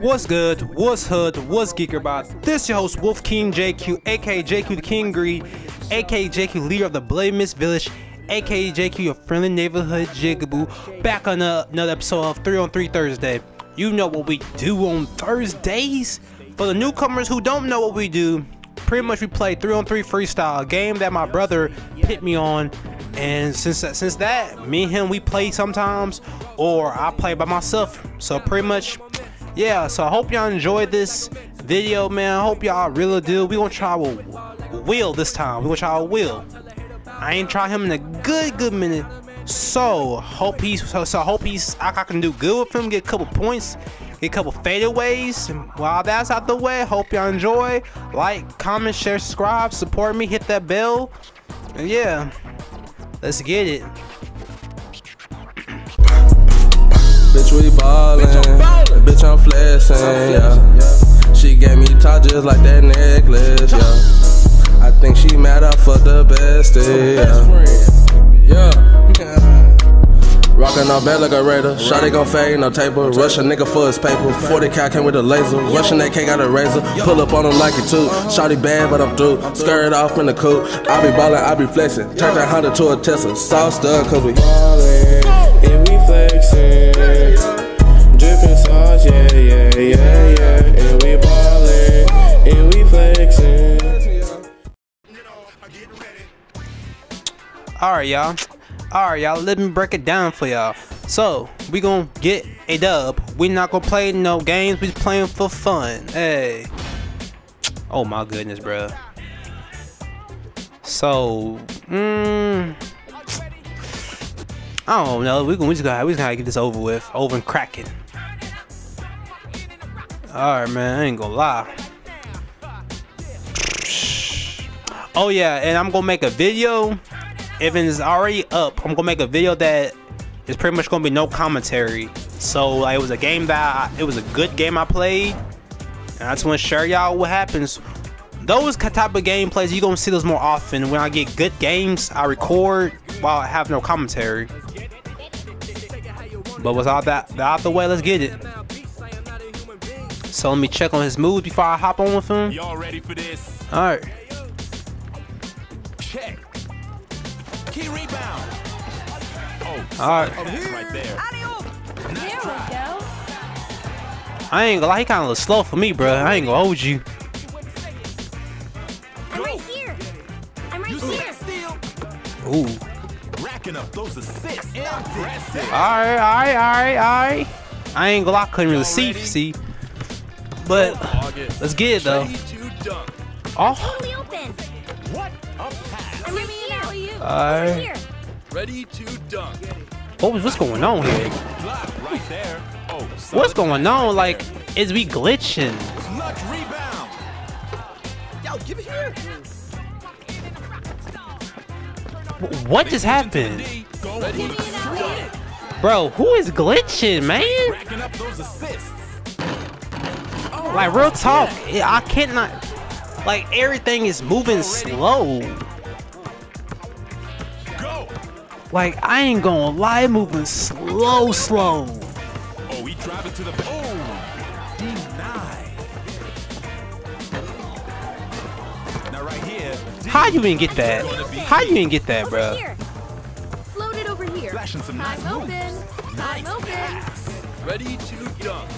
What's good? What's hood? What's geeker about? This your host Wolf King JQ, aka JQ the King Greed, aka JQ leader of the Blameless Village, aka JQ your friendly neighborhood jigaboo. Back on a, another episode of 3 on 3 Thursday. You know what we do on Thursdays? For the newcomers who don't know what we do, pretty much we play 3 on 3 freestyle, a game that my brother pit me on. And since since that, me and him we play sometimes, or I play by myself. So pretty much yeah, so I hope y'all enjoyed this video, man. I hope y'all really do. We gonna try with Will this time. We gonna try with Will. I ain't try him in a good, good minute. So hope he's so, so hope he's I, I can do good with him. Get a couple points. Get a couple fadeaways. While that's out the way, hope y'all enjoy. Like, comment, share, subscribe, support me, hit that bell. And yeah, let's get it. Bitch, we ballin'. Bitch, I'm flexin', yeah. She gave me top just like that necklace, yeah. I think she mad I fucked the best, yeah. Yeah. Rockin' off bad like a raider. Shotty gon' fade, no taper. Rush a nigga for his paper. 40 cal came with a laser. Russian AK got a razor. Pull up on him like it too. Shotty bad, but I'm through. Skirt off in the coupe. I be ballin', I be flexin'. Turn that Honda to a Tesla. Sauce done, cause we ballin'. And we flexin'. Y'all. Alright, y'all. Let me break it down for y'all. So, we gonna get a dub. We not gonna play no games. We playing for fun. Hey. Oh my goodness, bruh. So, mm, I don't know. We we just gotta we just gotta get this over with, over and cracking. All right, man. I ain't gonna lie. Oh yeah, and I'm gonna make a video. If it's already up, I'm gonna make a video that is pretty much gonna be no commentary. So like, it was a game that I, it was a good game I played, and I just want to share y'all what happens. Those type of gameplays you gonna see those more often. When I get good games, I record while I have no commentary. But with all that out the way, let's get it. So let me check on his moves before I hop on with him. Y'all ready for this? All right. Key rebound. Oh, All right. Oh, right there. There we go. I ain't gonna lie, he kind of look slow for me, bro. I ain't gonna hold you. I'm right here. I'm right here. Ooh. Racking up those assists. Impressive. All right, all right, all right, all right. I ain't gonna lie, I couldn't really see, see. But oh, let's get it though. Ready to dunk. Oh, Totally open. What a pass. I'm. Over here. Ready to dunk. what was what's going on here? Right there. Oh, What's going on? right Like, there. is we glitching? clutch rebound. Yo, give it here. What just happened, Go Ready Give me an alley. bro? Who is glitching, man? Racking up those assists. Like real oh, talk, I can't not. Like everything is moving slow. Like I ain't gonna lie, moving slow, slow. Oh, we drive it to the. Oh, denied. Now right here. How you even get that? How you even get that, Over bro? here. Float it over here. Flashing some nice I'm moves. open. I'm open. Ready to dunk.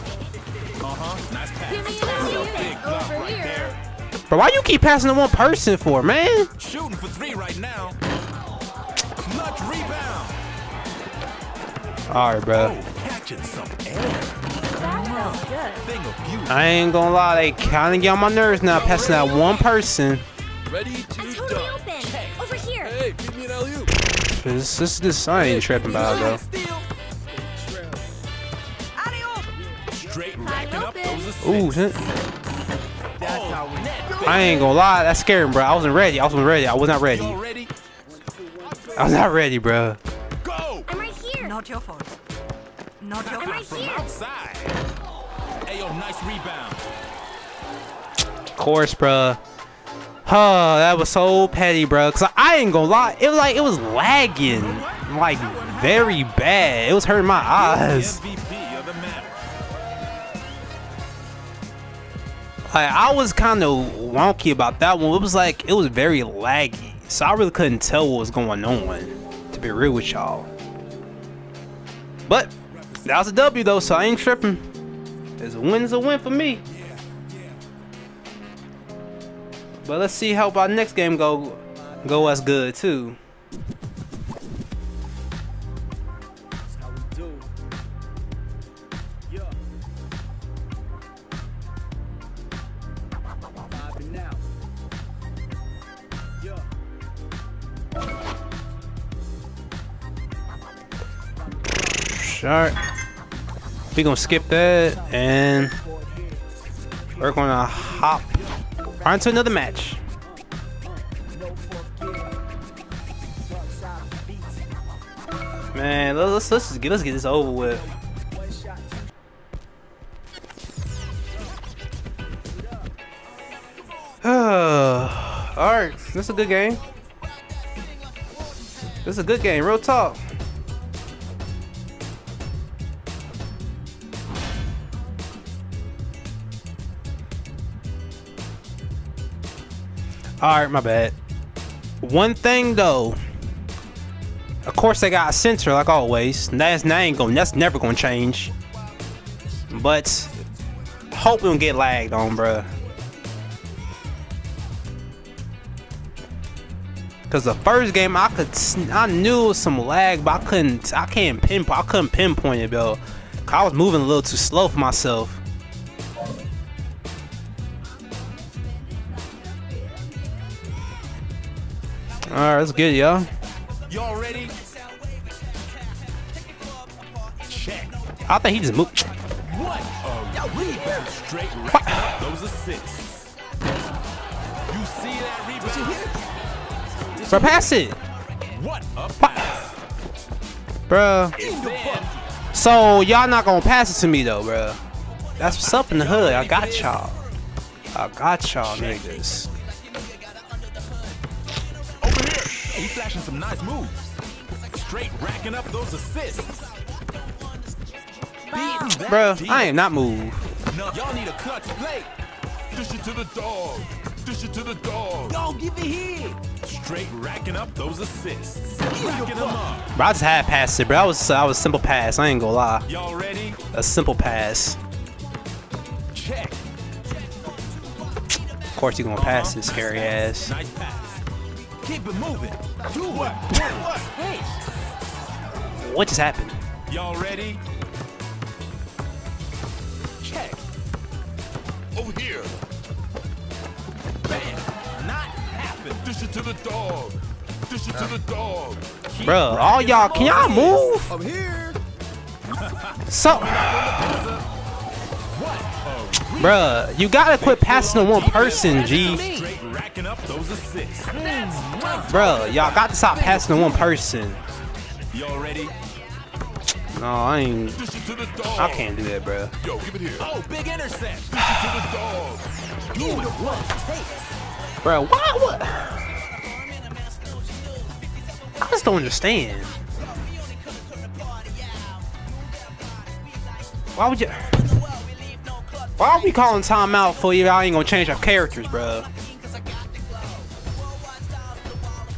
Uh huh. Nice pass. Give me an alley. Big block Over right here. there. Bro, why you keep passing to one person for, man? Shooting for three right now. Clutch rebound. All right, bro. Oh, catching some air. That felt good. Thing of beauty. I ain't gonna lie, they kind of get on my nerves now, passing that one person. Ready to dunk. Over here. Hey, feed me an alley-oop. This, this, this, I ain't tripping about it, though. Steal. Straight racking up open. those assists. Ooh, shit. That's. Oh, I ain't gonna lie, that scared me, bro. I wasn't ready. I wasn't ready. I was not ready. Y'all ready? I was not ready, bro. Go. I'm right here. Not your fault. Not your fault. I'm right fault. From here. outside. Ayo, nice rebound. Of course, bro. Huh, that was so petty, bro. Cause I ain't gonna lie, it was like it was lagging, like very bad. It was hurting my eyes. MVP of the match. Like, I was kind of wonky about that one. It was like it was very laggy, so I really couldn't tell what was going on. To be real with y'all, but that was a W though, so I ain't tripping. It's a win's a win for me. But let's see how our next game go go as good too. Alright. We gonna skip that and we're gonna hop onto another match. Man, let's let's just get let's get this over with. Alright, this is a good game. This is a good game, real talk. Alright, my bad. One thing though. Of course they got a center like always. That's that ain't going that's never gonna change. But hope we don't get lagged on, bruh. Cause the first game I could I knew it was some lag, but I couldn't I can't pinpoint I couldn't pinpoint it, bro. I was moving a little too slow for myself. Alright, that's good, y'all. Y'all ready? Check. I think he just moved. What a rebound. Straight racking up those assists. You see that rebound? Bro, pass it. What a pass. Bruh. So y'all not gonna pass it to me though, bruh. That's what's up in the hood. I got y'all. I got y'all niggas. He flashing some nice moves. Straight racking up those assists. Beating that Bruh. I am not move. Y'all need a clutch play. Dish it to the dog. Dish it to the dog. Yo, give it here. Straight racking up those assists. Racking them up. Bro, I just had passed it, bro. I was I was simple pass. I ain't gonna lie. Y'all ready? A simple pass. Check. Of course he gonna pass this hairy ass. Nice pass. Keep it moving. Do what? What? What? Hey. What just happened? Y'all ready? Check. Over here. Bam. Not happen. Dish it to the dog. Dish it to the dog. Keep Bro, all y'all, can y'all those move? I'm here. So, What? bruh, you gotta quit passing to one person, G. Straight racking up those assists. Bruh, y'all got to stop passing to one person. Y'all ready? No, I ain't. Dish it to the dog. I can't do that, bro. Yo, give it here. Oh, big intercept. Dish it to the dog. Do it. What? Bro, why what? I just don't understand. Why would you? Why are we calling timeout for you? I ain't gonna change our characters, bro.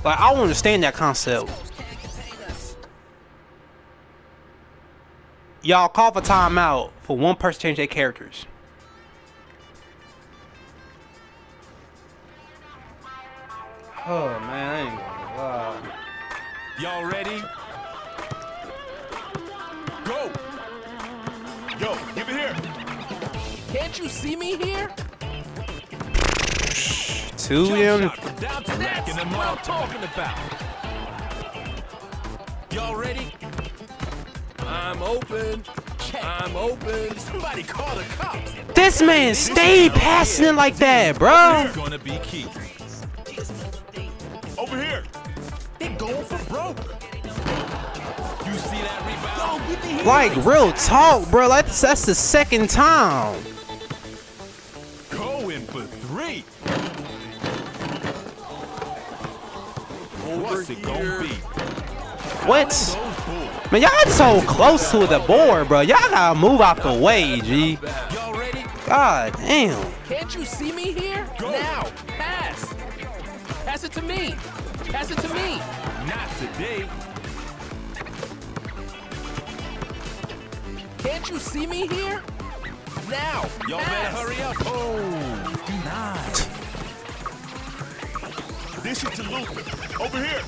Like I don't understand that concept. Y'all call for timeout for one person to change their characters. Oh man, I ain't gonna lie. Y'all ready? Go. Yo, give it here. Can't you see me here? Up. talking about. Y'all ready? I'm open. I'm open. Somebody call the cops. This man stayed passing it like that, bro. Gonna be key. Over here. They going for broke. You see that rebound? Yo, give it here. Like real talk, bro. Like that's the second time. Going for three. What's it gonna be? What? Man, y'all so close to the board, bro. Y'all gotta move out the way, G. God damn. Can't you see me here? Now, pass. Pass it to me. Pass it to me. Not today. Can't you see me here? Now, Y'all better hurry up. Oh, denied. Dish it to Luther. Over here.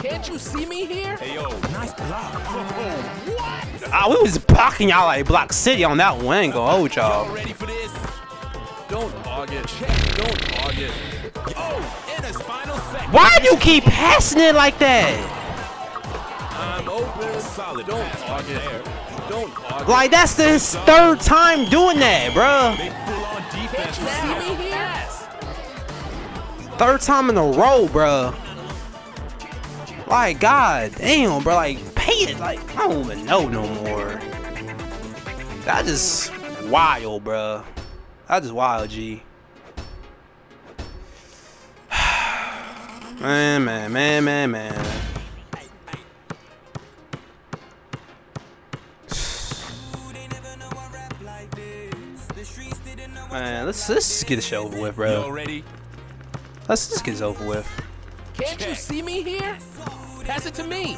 Can't you see me here? Hey, yo, nice block. Oh, Ah, we was blocking y'all like Block City on that one. I ain't y'all y'all. ready for this? Don't hog it. Don't hog it. Oh, in his final second. Why do you keep passing it like that? I'm open. Solid Don't pass hog it. there. Don't hog Like that's his third time doing that, bruh. Third time in a row, bruh. Like, god damn, bro. Like, pay it. Like, I don't even know no more. That just wild, bruh. That just wild, G. Man, man, man, man, man. Man, let's let's just get this shit over with, bro. Ready? Let's just get this over with. Can't you see me here? Pass it to me.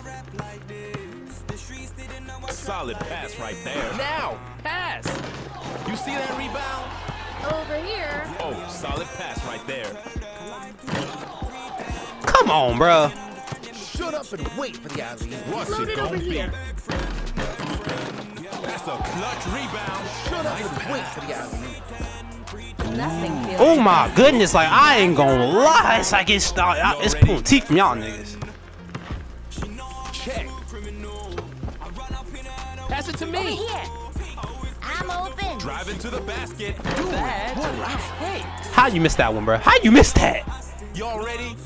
Solid pass right there. Now, pass. You see that rebound? Over here. Oh, solid pass right there. Come on, bro. Shut up and wait for the alley. What's Load it it over gonna be? here. That's a clutch rebound. Shut up and wait for the alley. Nothing feels Oh my goodness, like I ain't gonna lie, it's like it's uh, it's pulling teeth from y'all niggas. Check. Pass it to me. here. I'm open. Drive into the basket. How you missed that one, bro? How you missed that? Y'all ready?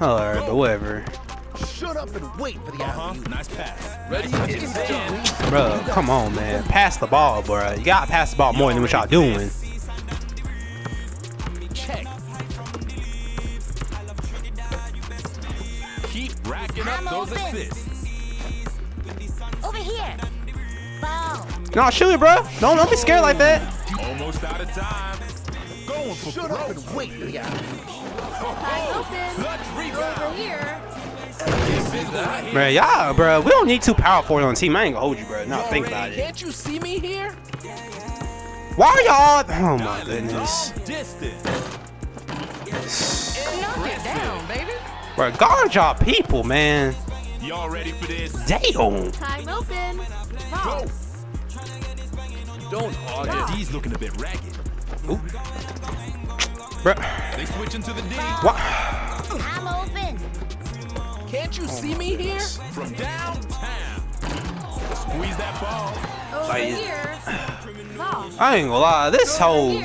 Alright, but whatever. Shut up and wait for the Uh-huh. Nice pass. Ready? It's done. Bro, come on, man. Pass the ball, bro. You gotta pass the ball more than what y'all doing. Check. Keep racking up those assists. Over here. Ball. No, shoot it, bro. Don't don't be scared like that. Almost out of time. Going for Shut up and wait for the alley. I'm open. Over here. Physical right. Bro, y'all, bro, we don't need two power forwards on the team. I ain't gonna hold you, bro. No, think about it. Can't you see me here? Why are y'all? Oh my goodness. Long distance. Knock it down, baby. Bro, guard y'all people, man. Y'all ready for this? Damn. Time open. Ball. Don't hog it. D's looking a bit ragged. Bro, They switch into the D. what? I'm open. Can't you see me here? From downtown. Squeeze that ball. Over Like- here. Ball. I ain't gonna lie. This Over whole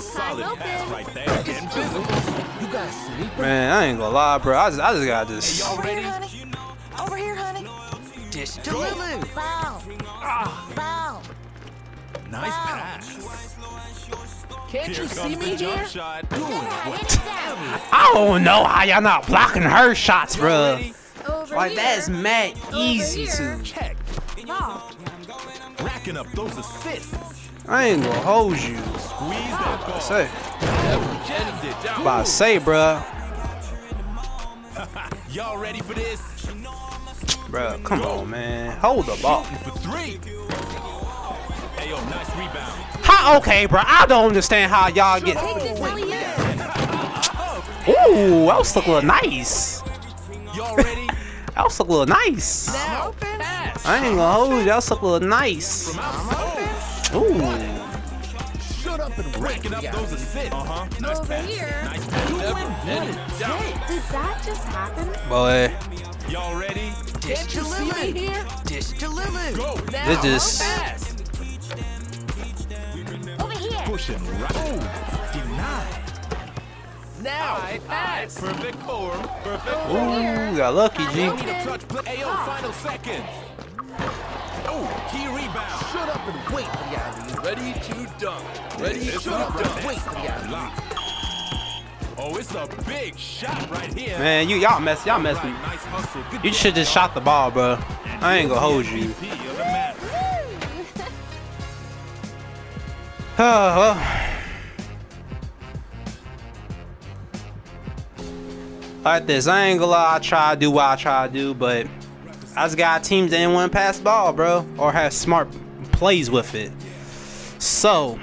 Solid pass right there. Getting physical. You guys man, I ain't gonna lie, bro. I just, I just got this. Y'all ready? Over here, honey. Dish to Lily. Ball. Ah. Ball. Nice pass. Can't Here you see me the here? shot. Hit. I don't know how y'all not blocking her shots, Y'all bro. Over Like here. that's mad easy here. to. Check. Ball. Racking up those assists. I ain't gonna hold you. Squeeze that ball. Say, Jennings about to say, bro, Y'all ready for this? bro. Come on, man. Hold the ball. For three. Hey, yo, nice rebound. How? Okay, bro. I don't understand how y'all get. Take Ooh, that was look a little nice. Y'all ready? That was look a little nice. I ain't gonna hold you. That was look a little nice. Ooh. Shut up and wait Racking for up those alley. assists. Uh-huh. Nice Over pass. here. Nice pass. Did that just happen? Boy, Y'all ready? Can't you here? Dish to Lily. Go. Now, This just- pass. Over here. Pushing right. Oh, denied. Now, pass. Perfect form. Perfect form. ooh, got lucky, G. Need a clutch play. Hey, yo, final seconds. Oh, key rebound. Shut up and wait for the alley. Ready to dunk. Ready It's to up dunk. Wait for the alley. Oh, it's a big shot right here. Man, you y'all mess, y'all mess me. Right, nice You should just shot the ball, bro. I ain't gonna hold you. Well. Like this, I ain't gonna lie, I try to do what I try to do, but I just got teams that didn't want to pass the ball, bro, or have smart plays with it. So,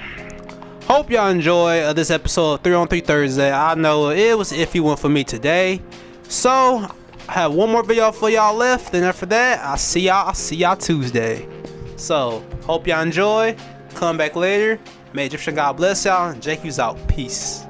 hope y'all enjoy uh, this episode of 3 on 3 Thursday. I know it was iffy one for me today. So, I have one more video for y'all left, and after that, I'll see y'all, I'll see y'all Tuesday. So, hope y'all enjoy. Come back later. May Egyptian God bless y'all. JQ's out. Peace.